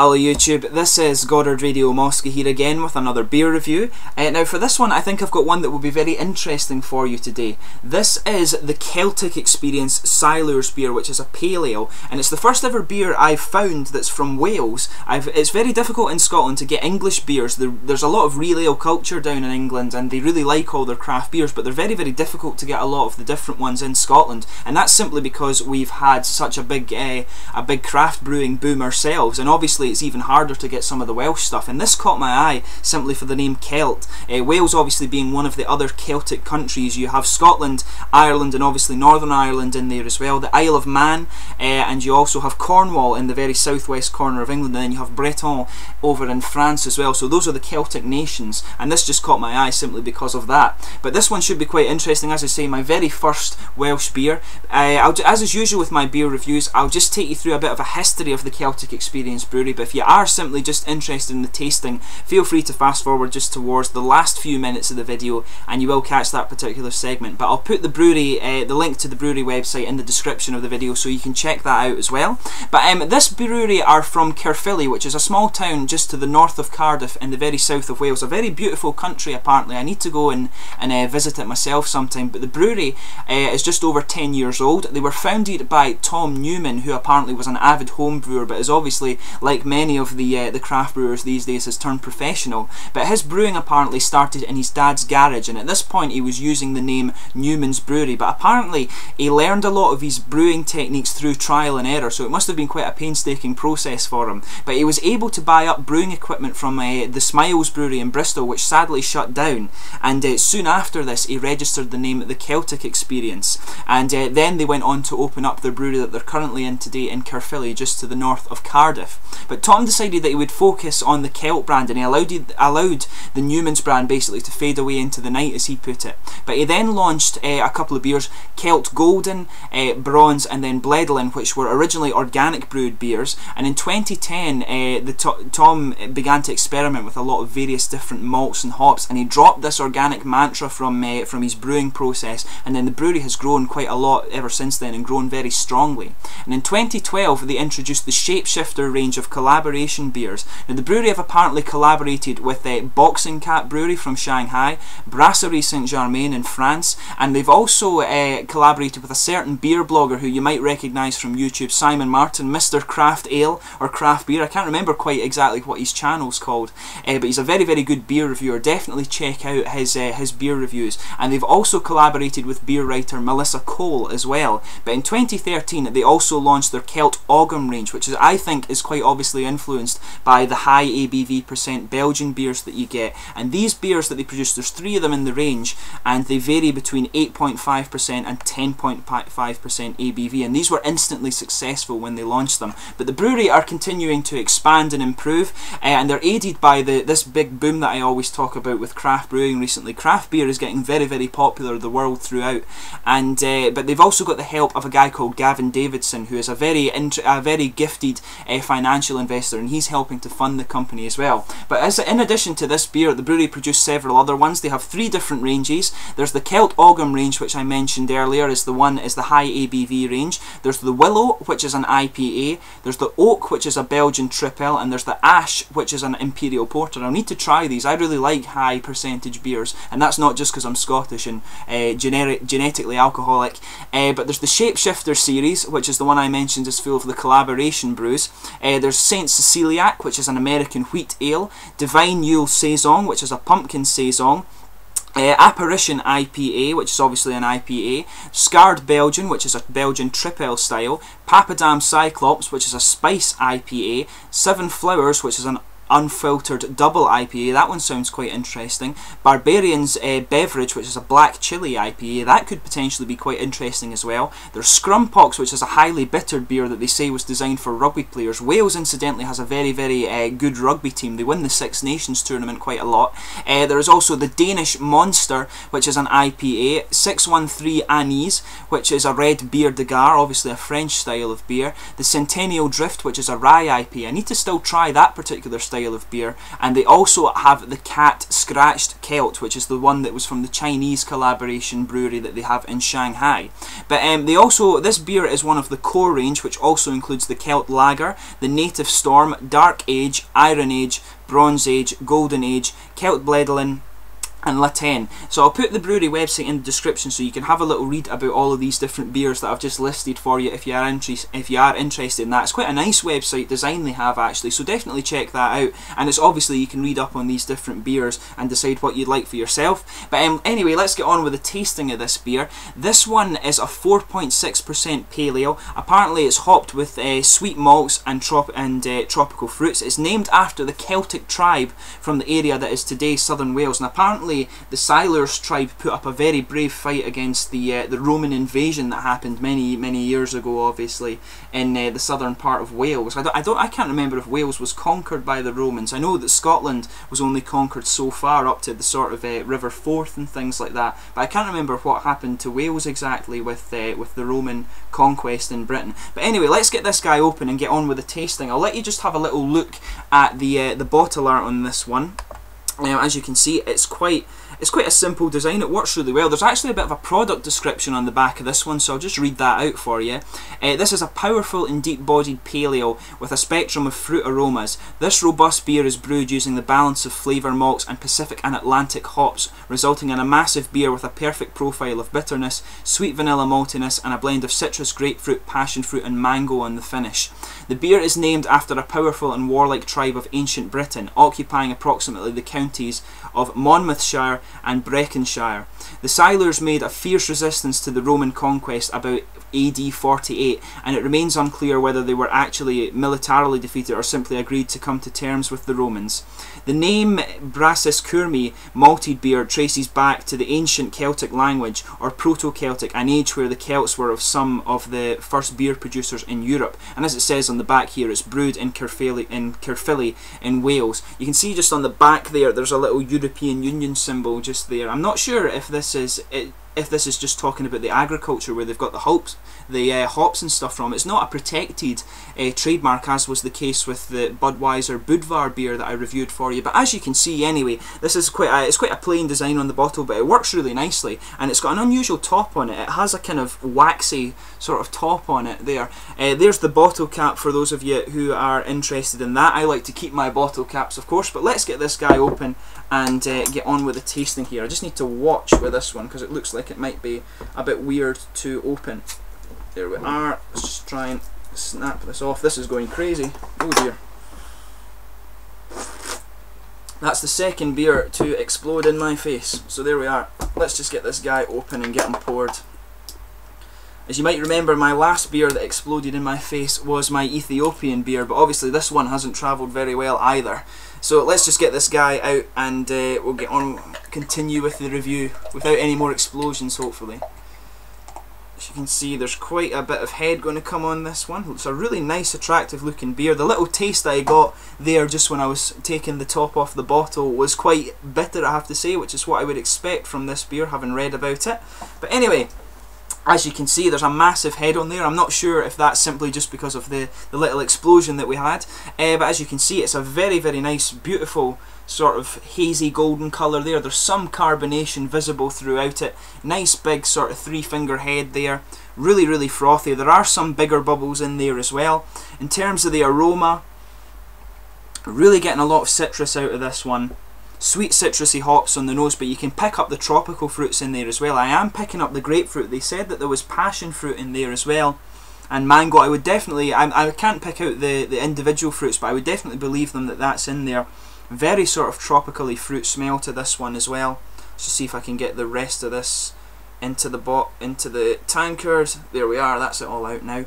Hello YouTube, this is Goddard Radio Moscow here again with another beer review. Uh, now for this one I think I've got one that will be very interesting for you today. This is the Celtic Experience Silures beer which is a pale ale and it's the first ever beer I've found that's from Wales. I've, it's very difficult in Scotland to get English beers. There, there's a lot of real ale culture down in England and they really like all their craft beers but they're very very difficult to get a lot of the different ones in Scotland and that's simply because we've had such a big, uh, a big craft brewing boom ourselves and obviously it's even harder to get some of the Welsh stuff. And this caught my eye simply for the name Celt. Uh, Wales obviously being one of the other Celtic countries. You have Scotland, Ireland and obviously Northern Ireland in there as well. The Isle of Man uh, and you also have Cornwall in the very southwest corner of England and then you have Breton over in France as well. So those are the Celtic nations and this just caught my eye simply because of that. But this one should be quite interesting. As I say, my very first Welsh beer. Uh, as is usual with my beer reviews, I'll just take you through a bit of a history of the Celtic Experience Brewery but if you are simply just interested in the tasting, feel free to fast forward just towards the last few minutes of the video and you will catch that particular segment. But I'll put the brewery, uh, the link to the brewery website in the description of the video so you can check that out as well. But um, this brewery are from Caerphilly, which is a small town just to the north of Cardiff in the very south of Wales. A very beautiful country apparently. I need to go and, and uh, visit it myself sometime. But the brewery uh, is just over 10 years old. They were founded by Tom Newman, who apparently was an avid home brewer, but is obviously like many of the uh, the craft brewers these days has turned professional. But his brewing apparently started in his dad's garage, and at this point he was using the name Newman's Brewery. But apparently he learned a lot of his brewing techniques through trial and error, so it must have been quite a painstaking process for him. But he was able to buy up brewing equipment from uh, the Smiles Brewery in Bristol, which sadly shut down. And uh, soon after this, he registered the name the Celtic Experience. And uh, then they went on to open up their brewery that they're currently in today in Caerphilly, just to the north of Cardiff. But Tom decided that he would focus on the Celt brand and he allowed, allowed the Newman's brand basically to fade away into the night as he put it. But he then launched uh, a couple of beers, Celt Golden, uh, Bronze and then Bledlin which were originally organic brewed beers and in 2010 uh, the to Tom began to experiment with a lot of various different malts and hops and he dropped this organic mantra from, from his brewing process and then the brewery has grown quite a lot ever since then and grown very strongly. And in 2012 they introduced the Shapeshifter range of collaboration beers. Now the brewery have apparently collaborated with uh, Boxing Cat Brewery from Shanghai, Brasserie Saint Germain in France, and they've also uh, collaborated with a certain beer blogger who you might recognise from YouTube, Simon Martin, Mr. Craft Ale or Craft Beer. I can't remember quite exactly what his channel's called, uh, but he's a very very good beer reviewer. Definitely check out his uh, his beer reviews. And they've also collaborated with beer writer Melissa Cole as well. But in 2013 they also launched their Celt Ogham range, which is I think is quite obviously influenced by the high ABV percent Belgian beers that you get. And these beers that they produce, there's three of them in the range, and they vary between 8.5% and 10.5% ABV. And these were instantly successful when they launched them. But the brewery are continuing to expand and improve, uh, and they're aided by the this big boom that I always talk about with craft brewing recently. Craft beer is getting very, very popular the world throughout, and uh, but they've also got the help of a guy called Gavin Davidson, who is a very a very gifted uh, financial investor, and he's helping to fund the company as well. But as in addition to this beer, the brewery produce several other ones. They have three different ranges. There's the Celt Ogham range, which I mentioned earlier, is the one is the high ABV range. There's the Willow, which is an IPA. There's the Oak, which is a Belgian triple, and there's the Ash, which is an Imperial Porter. I'll need to try these. I really like high percentage beers, and that's not just because I'm Scottish and uh, generic, genetically alcoholic. Uh, but there's the Shapeshifter series, which is the one I mentioned is full of the collaboration brews. Uh, there's Saint Ceciliac, which is an American wheat ale. Divine Yule Saison, which is a pumpkin saison. Uh, Apparition IPA, which is obviously an IPA, Scarred Belgian, which is a Belgian triple style, Papadam Cyclops, which is a spice IPA, Seven Flowers, which is an unfiltered double IPA. That one sounds quite interesting. Barbarian's uh, Beverage, which is a black chili IPA. That could potentially be quite interesting as well. There's Scrumpox, which is a highly bittered beer that they say was designed for rugby players. Wales, incidentally, has a very, very uh, good rugby team. They win the Six Nations tournament quite a lot. Uh, there is also the Danish Monster, which is an IPA. 613 Anise, which is a red bière de garde, obviously a French style of beer. The Centennial Drift, which is a rye IPA. I need to still try that particular style style of beer. And they also have the Cat Scratched Celt, which is the one that was from the Chinese collaboration brewery that they have in Shanghai. But um, they also this beer is one of the core range, which also includes the Celt Lager, the Native Storm, Dark Age, Iron Age, Bronze Age, Golden Age, Celt Bledlin, and La Tène. So I'll put the brewery website in the description so you can have a little read about all of these different beers that I've just listed for you if you are interested if you are interested in that. It's quite a nice website design they have actually, so definitely check that out. And it's obviously you can read up on these different beers and decide what you'd like for yourself. But um, anyway, let's get on with the tasting of this beer. This one is a 4.6% pale ale. Apparently it's hopped with uh, sweet malts and, trop and uh, tropical fruits. It's named after the Celtic tribe from the area that is today southern Wales and apparently the Silures tribe put up a very brave fight against the uh, the Roman invasion that happened many many years ago, obviously in uh, the southern part of Wales. I don't, I don't, I can't remember if Wales was conquered by the Romans. I know that Scotland was only conquered so far up to the sort of uh, River Forth and things like that, but I can't remember what happened to Wales exactly with uh, with the Roman conquest in Britain. But anyway, let's get this guy open and get on with the tasting. I'll let you just have a little look at the uh, the bottle art on this one. Now, as you can see, it's quite it's quite a simple design, it works really well. There's actually a bit of a product description on the back of this one, so I'll just read that out for you. Uh, this is a powerful and deep-bodied pale ale with a spectrum of fruit aromas. This robust beer is brewed using the balance of flavour malts and Pacific and Atlantic hops, resulting in a massive beer with a perfect profile of bitterness, sweet vanilla maltiness, and a blend of citrus, grapefruit, passion fruit, and mango on the finish. The beer is named after a powerful and warlike tribe of ancient Britain, occupying approximately the counties of Monmouthshire and Breconshire. The Silures made a fierce resistance to the Roman conquest about AD 48, and it remains unclear whether they were actually militarily defeated or simply agreed to come to terms with the Romans. The name Brassis Curmi malted beer traces back to the ancient Celtic language, or Proto-Celtic, an age where the Celts were of some of the first beer producers in Europe. And as it says on the back here, it's brewed in Caerphilly in, Caerphilly, in Wales. You can see just on the back there, there's a little European Union symbol just there. I'm not sure if this is... It, if this is just talking about the agriculture where they've got the hops, the uh, hops and stuff from. It's not a protected uh, trademark as was the case with the Budweiser Budvar beer that I reviewed for you. But as you can see anyway, this is quite a, it's quite a plain design on the bottle, but it works really nicely and it's got an unusual top on it. It has a kind of waxy sort of top on it there. Uh, there's the bottle cap for those of you who are interested in that. I like to keep my bottle caps of course, but let's get this guy open and uh, get on with the tasting here. I just need to watch with this one because it looks like it might be a bit weird to open. There we are. Let's just try and snap this off. This is going crazy. Oh dear. That's the second beer to explode in my face. So there we are. Let's just get this guy open and get him poured. As you might remember, my last beer that exploded in my face was my Ethiopian beer, but obviously this one hasn't travelled very well either. So let's just get this guy out and uh, we'll get on, continue with the review without any more explosions hopefully. As you can see there's quite a bit of head going to come on this one. It's a really nice attractive looking beer. The little taste I got there just when I was taking the top off the bottle was quite bitter I have to say, which is what I would expect from this beer having read about it. But anyway, as you can see there's a massive head on there. I'm not sure if that's simply just because of the, the little explosion that we had. Uh, but as you can see it's a very very nice beautiful sort of hazy golden colour there. There's some carbonation visible throughout it. Nice big sort of three finger head there. Really really frothy. There are some bigger bubbles in there as well. In terms of the aroma really getting a lot of citrus out of this one sweet citrusy hops on the nose, but you can pick up the tropical fruits in there as well. I am picking up the grapefruit. They said that there was passion fruit in there as well. And mango, I would definitely, I, I can't pick out the, the individual fruits, but I would definitely believe them that that's in there. Very sort of tropically fruit smell to this one as well. Just see if I can get the rest of this into the bot into the tankard. There we are, that's it all out now.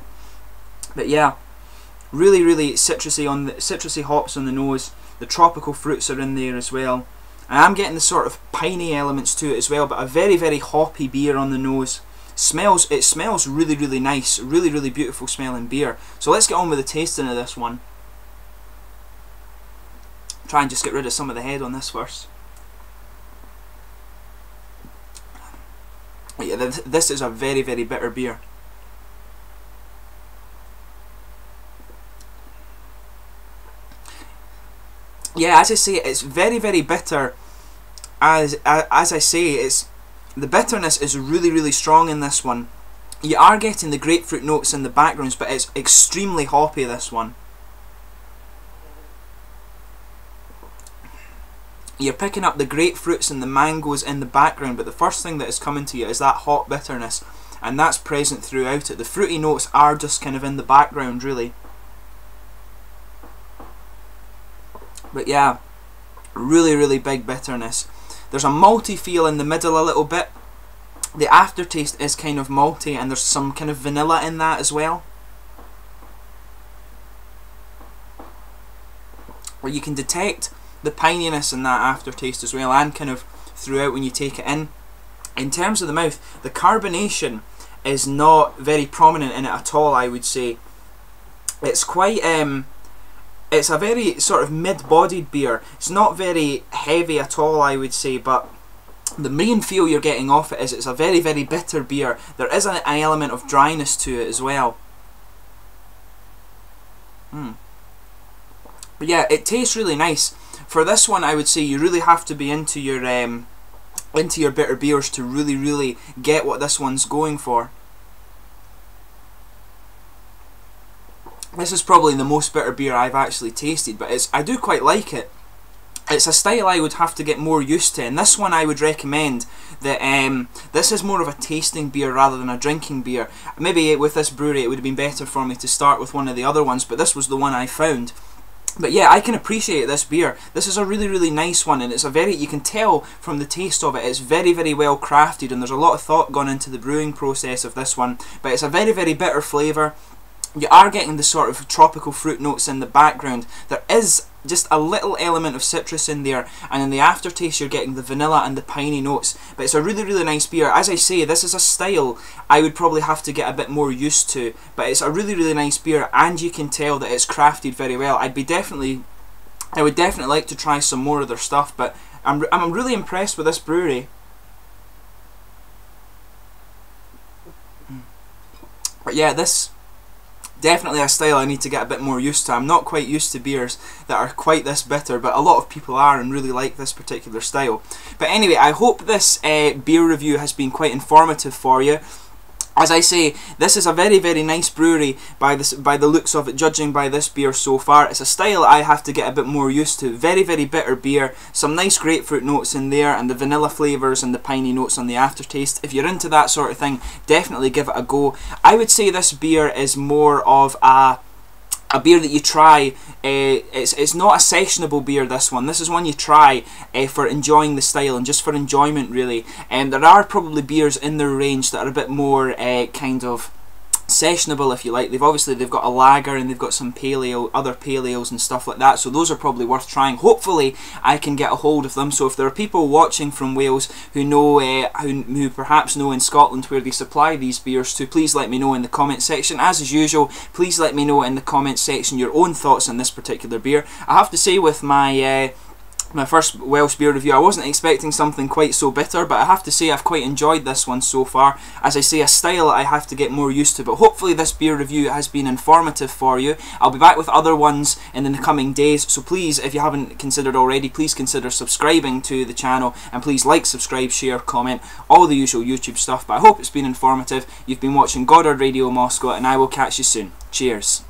But yeah, really, really citrusy on the citrusy hops on the nose the tropical fruits are in there as well. I am getting the sort of piney elements to it as well, but a very, very hoppy beer on the nose. Smells, it smells really, really nice. Really, really beautiful smelling beer. So let's get on with the tasting of this one. Try and just get rid of some of the head on this first. Yeah, this is a very, very bitter beer. Yeah, as I say, it's very very bitter. As as I say, it's the bitterness is really really strong in this one. You are getting the grapefruit notes in the backgrounds, but it's extremely hoppy. This one. You're picking up the grapefruits and the mangoes in the background, but the first thing that is coming to you is that hot bitterness, and that's present throughout it. The fruity notes are just kind of in the background, really. But yeah, really, really big bitterness. There's a malty feel in the middle a little bit. The aftertaste is kind of malty, and there's some kind of vanilla in that as well. Where you can detect the pininess in that aftertaste as well, and kind of throughout when you take it in. In terms of the mouth, the carbonation is not very prominent in it at all. I would say it's quite. Um, it's a very sort of mid-bodied beer. It's not very heavy at all, I would say, but the main feel you're getting off it is it's a very, very bitter beer. There is an, element of dryness to it as well. Mm. But yeah, it tastes really nice for this one, I would say you really have to be into your um, into your bitter beers to really, really get what this one's going for. This is probably the most bitter beer I've actually tasted, but it's I do quite like it. It's a style I would have to get more used to, and this one I would recommend that um, this is more of a tasting beer rather than a drinking beer. Maybe with this brewery it would have been better for me to start with one of the other ones, but this was the one I found. But yeah, I can appreciate this beer. This is a really, really nice one, and it's a very, you can tell from the taste of it, it's very, very well crafted, and there's a lot of thought gone into the brewing process of this one. But it's a very, very bitter flavour. You are getting the sort of tropical fruit notes in the background. There is just a little element of citrus in there and in the aftertaste you're getting the vanilla and the piney notes. But it's a really really nice beer. As I say this is a style I would probably have to get a bit more used to but it's a really really nice beer and you can tell that it's crafted very well. I'd be definitely I would definitely like to try some more of their stuff but I'm, I'm really impressed with this brewery. But yeah this definitely a style I need to get a bit more used to. I'm not quite used to beers that are quite this bitter, but a lot of people are and really like this particular style. But anyway, I hope this uh, beer review has been quite informative for you as I say, this is a very, very nice brewery by this, by the looks of it, judging by this beer so far. It's a style I have to get a bit more used to. Very, very bitter beer. Some nice grapefruit notes in there, and the vanilla flavours and the piney notes on the aftertaste. If you're into that sort of thing, definitely give it a go. I would say this beer is more of a a beer that you try. Uh, it's it's not a sessionable beer. This one. This is one you try uh, for enjoying the style and just for enjoyment, really. And there are probably beers in their range that are a bit more uh, kind of sessionable if you like. They've obviously they've got a lager and they've got some pale ale, other pale ales and stuff like that. So those are probably worth trying. Hopefully, I can get a hold of them. So if there are people watching from Wales who know, uh, who, who perhaps know in Scotland where they supply these beers to, please let me know in the comment section. As is usual, please let me know in the comment section your own thoughts on this particular beer. I have to say with my uh, my first Welsh beer review. I wasn't expecting something quite so bitter, but I have to say I've quite enjoyed this one so far. As I say, a style I have to get more used to, but hopefully this beer review has been informative for you. I'll be back with other ones in the coming days, so please, if you haven't considered already, please consider subscribing to the channel, and please like, subscribe, share, comment, all the usual YouTube stuff, but I hope it's been informative. You've been watching Goddard Radio Moscow, and I will catch you soon. Cheers.